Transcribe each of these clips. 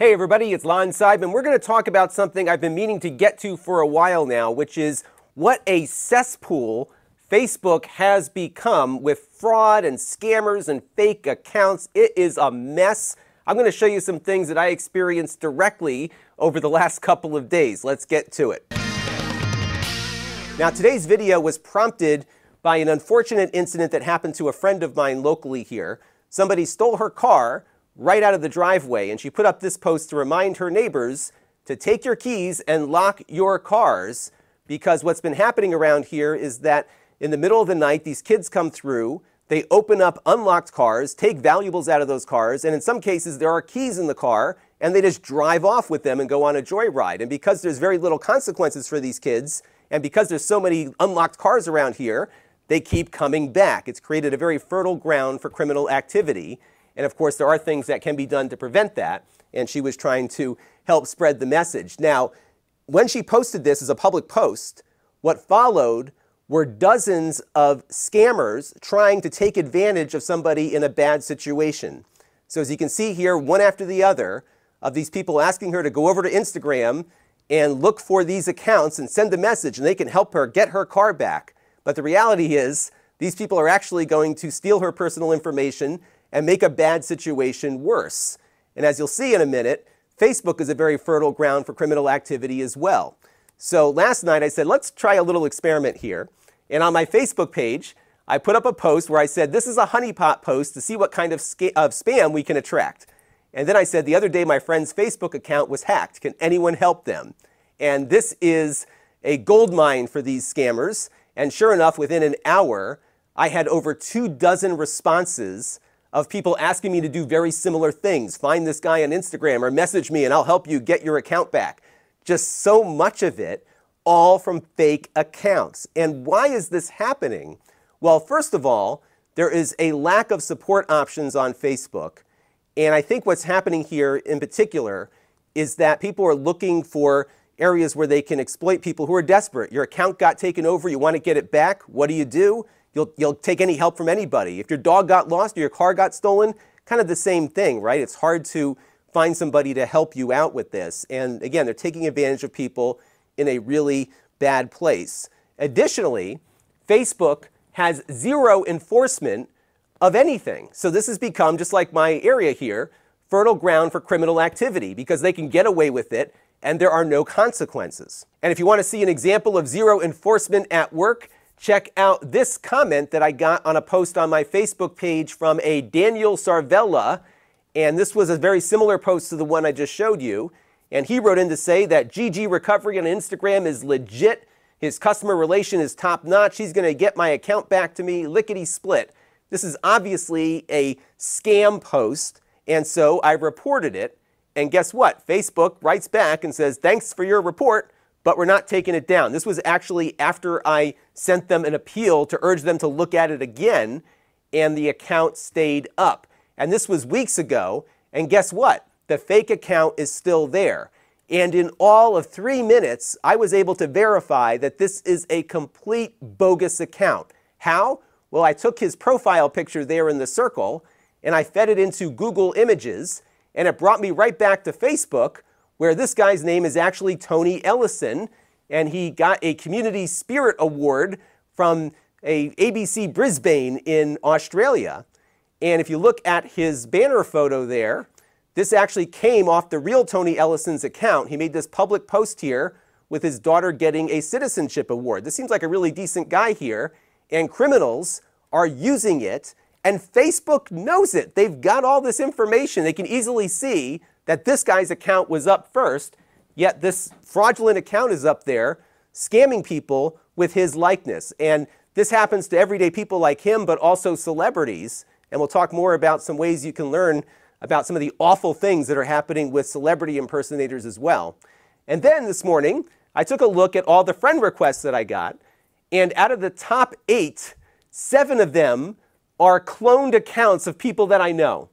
Hey everybody, it's Lon Seidman. We're going to talk about something I've been meaning to get to for a while now, which is what a cesspool Facebook has become with fraud and scammers and fake accounts. It is a mess. I'm going to show you some things that I experienced directly over the last couple of days. Let's get to it. Now, today's video was prompted by an unfortunate incident that happened to a friend of mine locally here. Somebody stole her car right out of the driveway. And she put up this post to remind her neighbors to take your keys and lock your cars because what's been happening around here is that in the middle of the night, these kids come through, they open up unlocked cars, take valuables out of those cars, and in some cases, there are keys in the car, and they just drive off with them and go on a joyride. And because there's very little consequences for these kids, and because there's so many unlocked cars around here, they keep coming back. It's created a very fertile ground for criminal activity. And of course, there are things that can be done to prevent that. And she was trying to help spread the message. Now, when she posted this as a public post, what followed were dozens of scammers trying to take advantage of somebody in a bad situation. So, as you can see here, one after the other, of these people asking her to go over to Instagram and look for these accounts and send a message, and they can help her get her car back. But the reality is, these people are actually going to steal her personal information and make a bad situation worse. And as you'll see in a minute, Facebook is a very fertile ground for criminal activity as well. So last night I said, let's try a little experiment here. And on my Facebook page, I put up a post where I said, this is a honeypot post to see what kind of, of spam we can attract. And then I said, the other day my friend's Facebook account was hacked. Can anyone help them? And this is a gold mine for these scammers. And sure enough, within an hour, I had over two dozen responses of people asking me to do very similar things. Find this guy on Instagram or message me and I'll help you get your account back. Just so much of it, all from fake accounts. And why is this happening? Well, first of all, there is a lack of support options on Facebook. And I think what's happening here in particular is that people are looking for areas where they can exploit people who are desperate. Your account got taken over, you want to get it back. What do you do? You'll, you'll take any help from anybody. If your dog got lost or your car got stolen, kind of the same thing, right? It's hard to find somebody to help you out with this. And again, they're taking advantage of people in a really bad place. Additionally, Facebook has zero enforcement of anything. So this has become, just like my area here, fertile ground for criminal activity because they can get away with it and there are no consequences. And if you want to see an example of zero enforcement at work, check out this comment that I got on a post on my Facebook page from a Daniel Sarvella. And this was a very similar post to the one I just showed you. And he wrote in to say that GG Recovery on Instagram is legit. His customer relation is top notch. He's going to get my account back to me lickety split. This is obviously a scam post. And so I reported it. And guess what? Facebook writes back and says, Thanks for your report but we're not taking it down. This was actually after I sent them an appeal to urge them to look at it again, and the account stayed up. And this was weeks ago, and guess what? The fake account is still there. And in all of three minutes, I was able to verify that this is a complete bogus account. How? Well, I took his profile picture there in the circle, and I fed it into Google Images, and it brought me right back to Facebook where this guy's name is actually Tony Ellison, and he got a Community Spirit Award from a ABC Brisbane in Australia. And if you look at his banner photo there, this actually came off the real Tony Ellison's account. He made this public post here with his daughter getting a citizenship award. This seems like a really decent guy here, and criminals are using it, and Facebook knows it. They've got all this information. They can easily see that this guy's account was up first, yet this fraudulent account is up there scamming people with his likeness. And this happens to everyday people like him, but also celebrities. And we'll talk more about some ways you can learn about some of the awful things that are happening with celebrity impersonators as well. And then this morning, I took a look at all the friend requests that I got. And out of the top eight, seven of them are cloned accounts of people that I know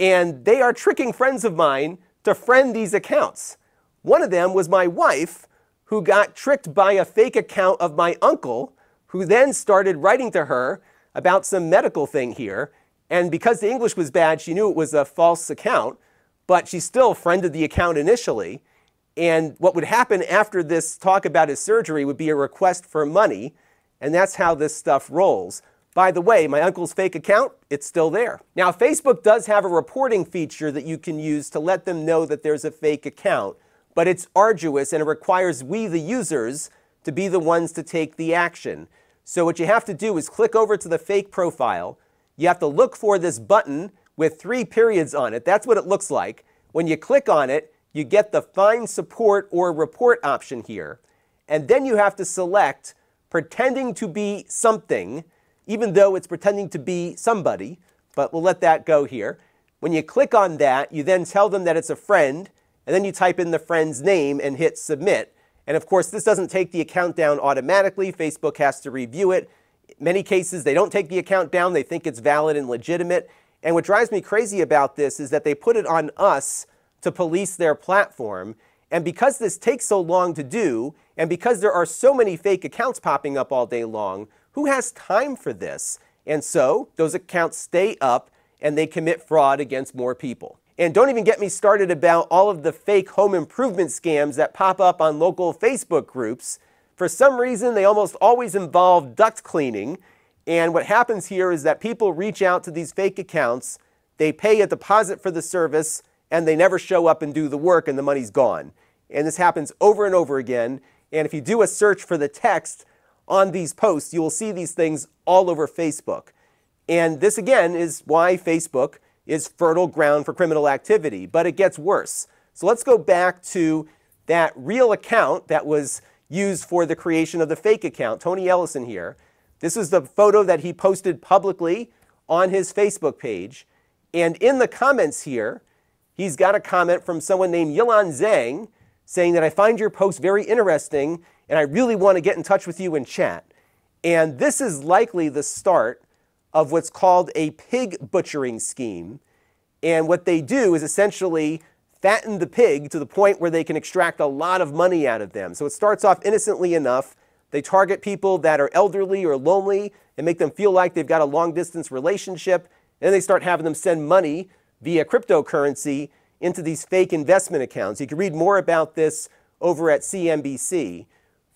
and they are tricking friends of mine to friend these accounts. One of them was my wife, who got tricked by a fake account of my uncle, who then started writing to her about some medical thing here. And because the English was bad, she knew it was a false account. but she still friended the account initially. And what would happen after this talk about his surgery would be a request for money. And that's how this stuff rolls. By the way, my uncle's fake account, it's still there. Now, Facebook does have a reporting feature that you can use to let them know that there's a fake account, but it's arduous and it requires we, the users, to be the ones to take the action. So, what you have to do is click over to the fake profile. You have to look for this button with three periods on it. That's what it looks like. When you click on it, you get the Find Support or Report option here. And then you have to select pretending to be something even though it's pretending to be somebody, but we'll let that go here. When you click on that, you then tell them that it's a friend, and then you type in the friend's name and hit submit. And of course, this doesn't take the account down automatically. Facebook has to review it. In many cases, they don't take the account down. They think it's valid and legitimate. And what drives me crazy about this is that they put it on us to police their platform. And because this takes so long to do, and because there are so many fake accounts popping up all day long, who has time for this? And so those accounts stay up and they commit fraud against more people. And don't even get me started about all of the fake home improvement scams that pop up on local Facebook groups. For some reason, they almost always involve duct cleaning. And what happens here is that people reach out to these fake accounts, they pay a deposit for the service, and they never show up and do the work, and the money's gone. And this happens over and over again. And if you do a search for the text, on these posts, you will see these things all over Facebook. And this, again, is why Facebook is fertile ground for criminal activity. But it gets worse. So let's go back to that real account that was used for the creation of the fake account, Tony Ellison here. This is the photo that he posted publicly on his Facebook page. And in the comments here, he's got a comment from someone named Yilan Zhang saying that I find your post very interesting and I really want to get in touch with you and chat. And this is likely the start of what's called a pig butchering scheme. And what they do is essentially fatten the pig to the point where they can extract a lot of money out of them. So it starts off innocently enough. They target people that are elderly or lonely and make them feel like they've got a long distance relationship. And then they start having them send money via cryptocurrency into these fake investment accounts. You can read more about this over at CNBC.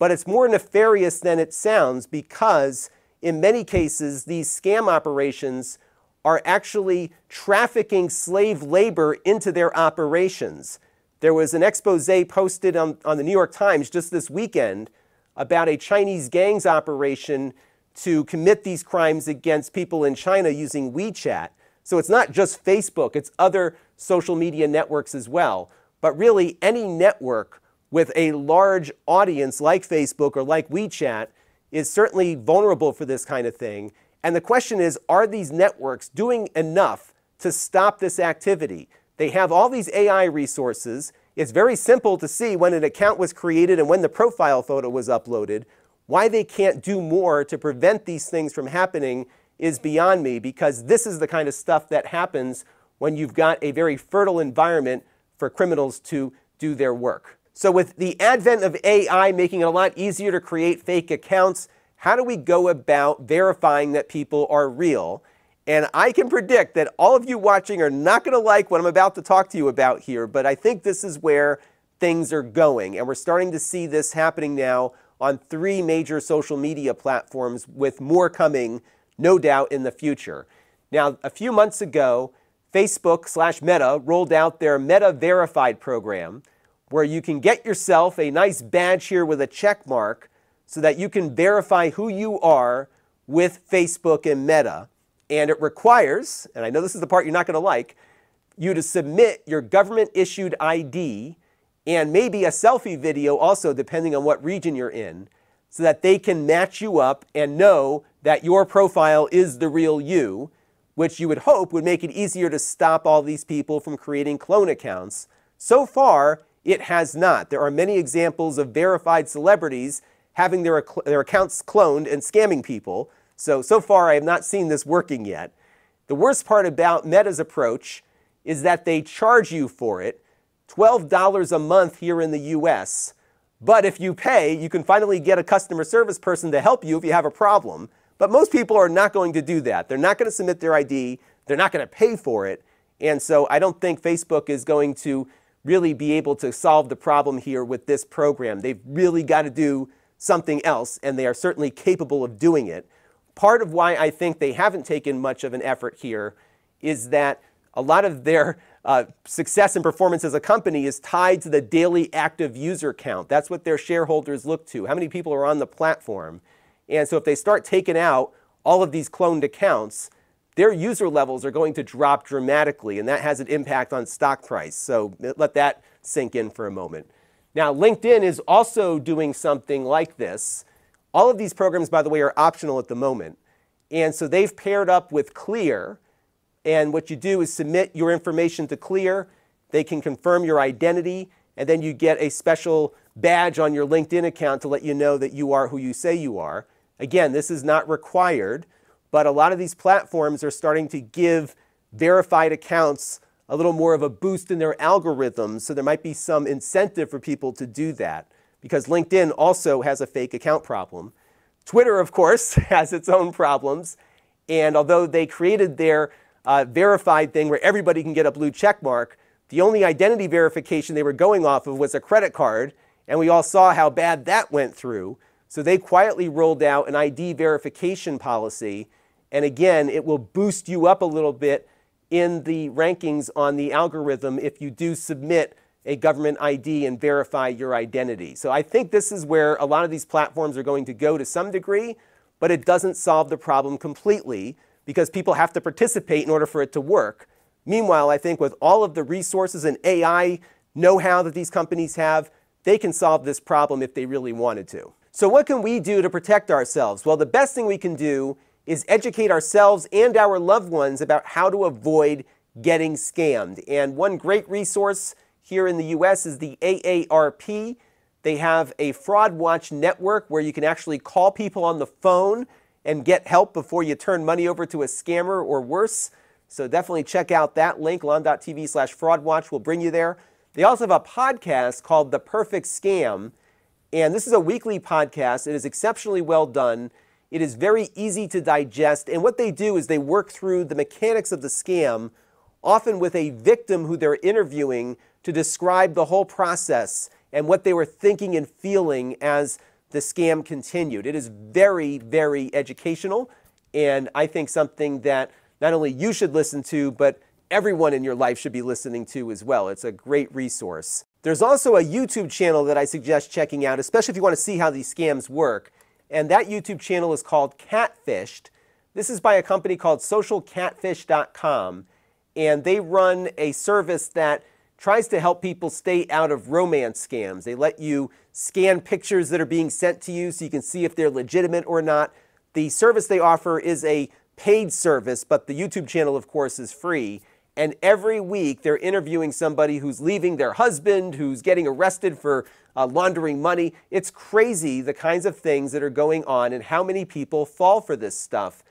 But it's more nefarious than it sounds because, in many cases, these scam operations are actually trafficking slave labor into their operations. There was an expose posted on, on the New York Times just this weekend about a Chinese gangs operation to commit these crimes against people in China using WeChat. So it's not just Facebook, it's other social media networks as well. But really, any network with a large audience like Facebook or like WeChat is certainly vulnerable for this kind of thing. And the question is are these networks doing enough to stop this activity? They have all these AI resources. It's very simple to see when an account was created and when the profile photo was uploaded. Why they can't do more to prevent these things from happening is beyond me because this is the kind of stuff that happens when you've got a very fertile environment for criminals to do their work. So, with the advent of AI making it a lot easier to create fake accounts, how do we go about verifying that people are real? And I can predict that all of you watching are not going to like what I'm about to talk to you about here, but I think this is where things are going. And we're starting to see this happening now on three major social media platforms, with more coming, no doubt, in the future. Now, a few months ago, Facebook slash Meta rolled out their Meta Verified program where you can get yourself a nice badge here with a check mark so that you can verify who you are with Facebook and Meta. And it requires, and I know this is the part you're not going to like, you to submit your government issued ID and maybe a selfie video also, depending on what region you're in, so that they can match you up and know that your profile is the real you, which you would hope would make it easier to stop all these people from creating clone accounts. So far, it has not. There are many examples of verified celebrities having their, their accounts cloned and scamming people. So, so far, I have not seen this working yet. The worst part about Meta's approach is that they charge you for it $12 a month here in the US. But if you pay, you can finally get a customer service person to help you if you have a problem. But most people are not going to do that. They're not going to submit their ID, they're not going to pay for it, And so I don't think Facebook is going to really be able to solve the problem here with this program. They've really got to do something else, and they are certainly capable of doing it. Part of why I think they haven't taken much of an effort here is that a lot of their uh, success and performance as a company is tied to the daily active user count. That's what their shareholders look to. How many people are on the platform? And so if they start taking out all of these cloned accounts, their user levels are going to drop dramatically, and that has an impact on stock price. So let that sink in for a moment. Now, LinkedIn is also doing something like this. All of these programs, by the way, are optional at the moment. And so they've paired up with Clear. And what you do is submit your information to Clear. They can confirm your identity, and then you get a special badge on your LinkedIn account to let you know that you are who you say you are. Again, this is not required, but a lot of these platforms are starting to give verified accounts a little more of a boost in their algorithms. So there might be some incentive for people to do that because LinkedIn also has a fake account problem. Twitter, of course, has its own problems. And although they created their uh, verified thing where everybody can get a blue check mark, the only identity verification they were going off of was a credit card. And we all saw how bad that went through. So they quietly rolled out an ID verification policy. And again, it will boost you up a little bit in the rankings on the algorithm if you do submit a government ID and verify your identity. So I think this is where a lot of these platforms are going to go to some degree, but it doesn't solve the problem completely because people have to participate in order for it to work. Meanwhile, I think with all of the resources and AI know how that these companies have, they can solve this problem if they really wanted to. So, what can we do to protect ourselves? Well, the best thing we can do is educate ourselves and our loved ones about how to avoid getting scammed. And one great resource here in the US is the AARP. They have a fraud watch network where you can actually call people on the phone and get help before you turn money over to a scammer or worse. So definitely check out that link, lon.tv slash fraudwatch will bring you there. They also have a podcast called The Perfect Scam. And this is a weekly podcast. It is exceptionally well done. It is very easy to digest. And what they do is they work through the mechanics of the scam, often with a victim who they're interviewing to describe the whole process and what they were thinking and feeling as the scam continued. It is very, very educational. And I think something that not only you should listen to, but everyone in your life should be listening to as well. It's a great resource. There's also a YouTube channel that I suggest checking out, especially if you want to see how these scams work. And that YouTube channel is called Catfished. This is by a company called socialcatfish.com. And they run a service that tries to help people stay out of romance scams. They let you scan pictures that are being sent to you so you can see if they're legitimate or not. The service they offer is a paid service, but the YouTube channel, of course, is free. And every week they're interviewing somebody who's leaving their husband, who's getting arrested for uh, laundering money. It's crazy the kinds of things that are going on and how many people fall for this stuff.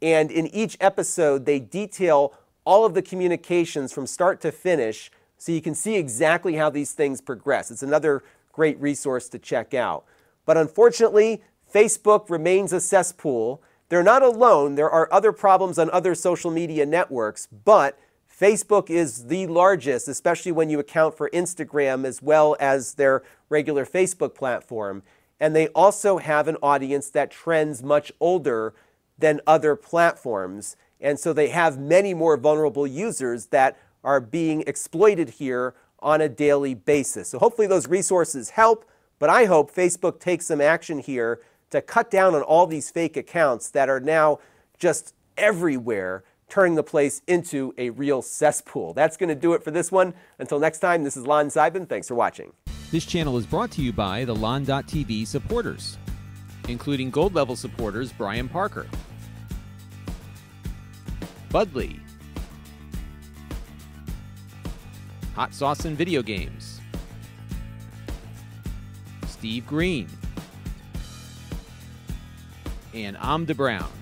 And in each episode, they detail all of the communications from start to finish so you can see exactly how these things progress. It's another great resource to check out. But unfortunately, Facebook remains a cesspool. They're not alone. There are other problems on other social media networks, but Facebook is the largest, especially when you account for Instagram as well as their regular Facebook platform. And they also have an audience that trends much older than other platforms. And so they have many more vulnerable users that are being exploited here on a daily basis. So hopefully those resources help, but I hope Facebook takes some action here to cut down on all these fake accounts that are now just everywhere turning the place into a real cesspool. That's going to do it for this one. Until next time, this is Lon Seidman. Thanks for watching. This channel is brought to you by the Lon.TV supporters, including gold level supporters Brian Parker, Budley, Hot Sauce and Video Games, Steve Green, and Am Amda Brown.